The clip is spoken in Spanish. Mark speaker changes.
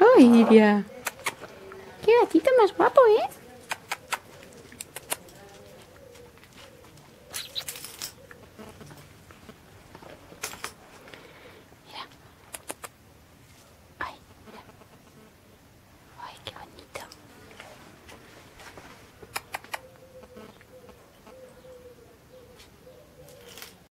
Speaker 1: Oh, Iria. Qué gatito más guapo, ¿eh?